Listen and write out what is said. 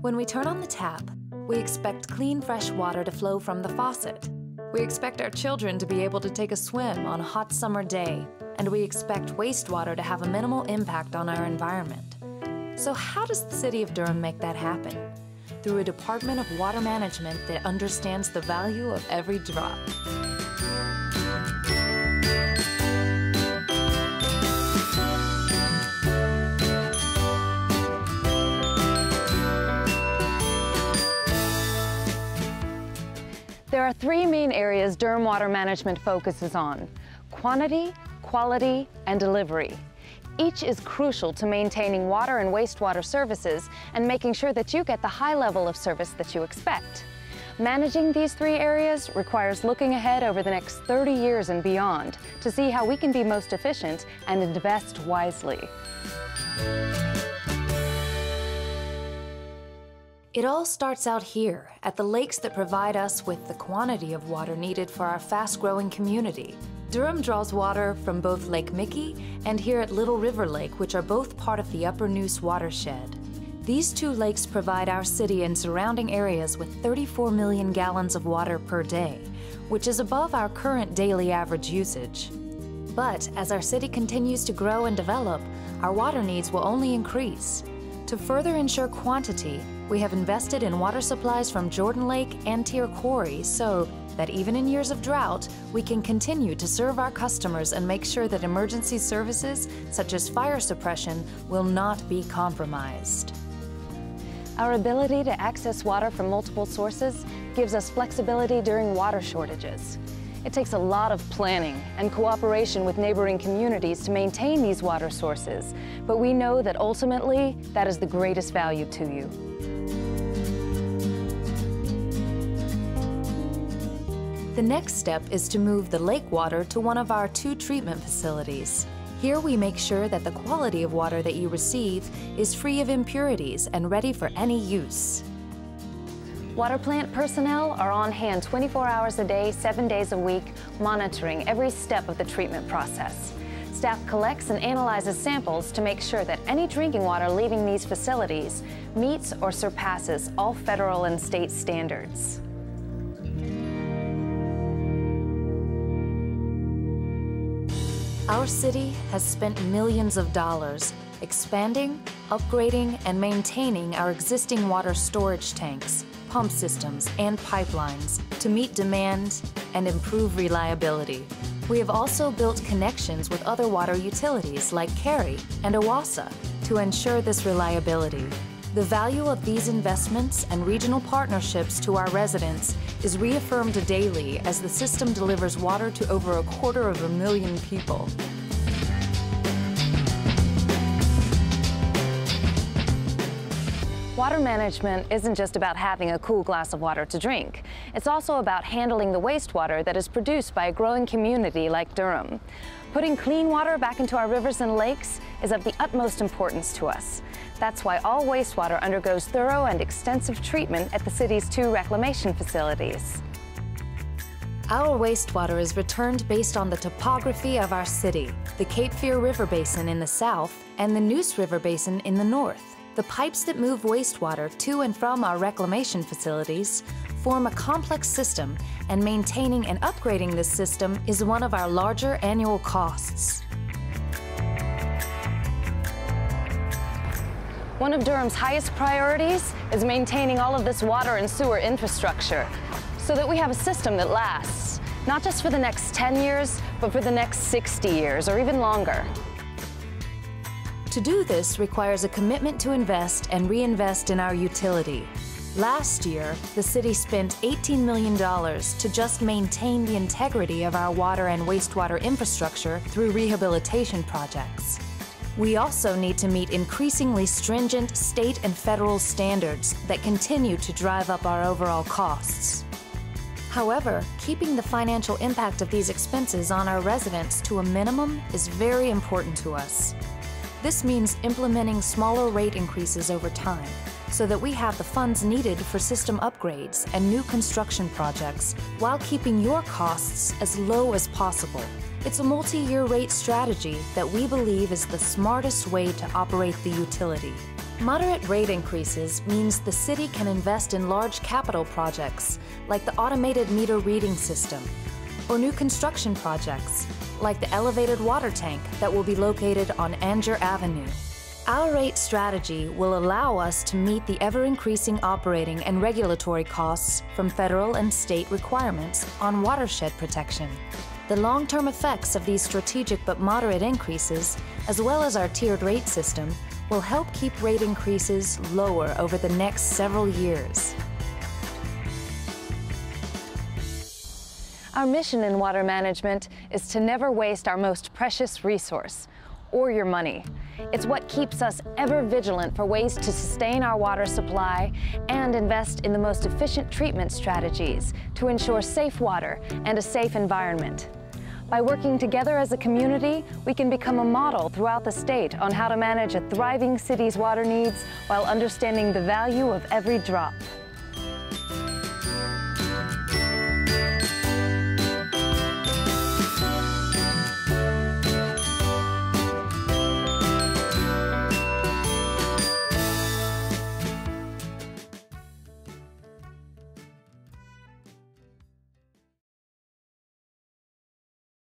When we turn on the tap, we expect clean, fresh water to flow from the faucet. We expect our children to be able to take a swim on a hot summer day, and we expect wastewater to have a minimal impact on our environment. So, how does the City of Durham make that happen? Through a Department of Water Management that understands the value of every drop. Are three main areas Durham Water Management focuses on, quantity, quality, and delivery. Each is crucial to maintaining water and wastewater services and making sure that you get the high level of service that you expect. Managing these three areas requires looking ahead over the next 30 years and beyond to see how we can be most efficient and invest wisely. It all starts out here, at the lakes that provide us with the quantity of water needed for our fast-growing community. Durham draws water from both Lake Michie and here at Little River Lake, which are both part of the Upper Neuse watershed. These two lakes provide our city and surrounding areas with 34 million gallons of water per day, which is above our current daily average usage. But as our city continues to grow and develop, our water needs will only increase. To further ensure quantity, we have invested in water supplies from Jordan Lake and Teer Quarry so that even in years of drought, we can continue to serve our customers and make sure that emergency services, such as fire suppression, will not be compromised. Our ability to access water from multiple sources gives us flexibility during water shortages. It takes a lot of planning and cooperation with neighboring communities to maintain these water sources, but we know that ultimately that is the greatest value to you. The next step is to move the lake water to one of our two treatment facilities. Here we make sure that the quality of water that you receive is free of impurities and ready for any use. Water plant personnel are on hand 24 hours a day, seven days a week, monitoring every step of the treatment process. Staff collects and analyzes samples to make sure that any drinking water leaving these facilities meets or surpasses all federal and state standards. Our city has spent millions of dollars expanding, upgrading, and maintaining our existing water storage tanks, pump systems, and pipelines to meet demand and improve reliability. We have also built connections with other water utilities like Cary and OWASA to ensure this reliability. The value of these investments and regional partnerships to our residents is reaffirmed daily as the system delivers water to over a quarter of a million people. Water management isn't just about having a cool glass of water to drink. It's also about handling the wastewater that is produced by a growing community like Durham. Putting clean water back into our rivers and lakes is of the utmost importance to us. That's why all wastewater undergoes thorough and extensive treatment at the city's two reclamation facilities. Our wastewater is returned based on the topography of our city, the Cape Fear River Basin in the south and the Neuse River Basin in the north. The pipes that move wastewater to and from our reclamation facilities form a complex system, and maintaining and upgrading this system is one of our larger annual costs. One of Durham's highest priorities is maintaining all of this water and sewer infrastructure so that we have a system that lasts, not just for the next 10 years, but for the next 60 years or even longer. To do this requires a commitment to invest and reinvest in our utility. Last year, the city spent $18 million to just maintain the integrity of our water and wastewater infrastructure through rehabilitation projects. We also need to meet increasingly stringent state and federal standards that continue to drive up our overall costs. However, keeping the financial impact of these expenses on our residents to a minimum is very important to us. This means implementing smaller rate increases over time so that we have the funds needed for system upgrades and new construction projects while keeping your costs as low as possible. It's a multi-year rate strategy that we believe is the smartest way to operate the utility. Moderate rate increases means the city can invest in large capital projects like the automated meter reading system, or new construction projects like the elevated water tank that will be located on Angier Avenue. Our rate strategy will allow us to meet the ever-increasing operating and regulatory costs from federal and state requirements on watershed protection. The long-term effects of these strategic but moderate increases, as well as our tiered rate system, will help keep rate increases lower over the next several years. Our mission in water management is to never waste our most precious resource, or your money. It's what keeps us ever vigilant for ways to sustain our water supply and invest in the most efficient treatment strategies to ensure safe water and a safe environment. By working together as a community, we can become a model throughout the state on how to manage a thriving city's water needs while understanding the value of every drop.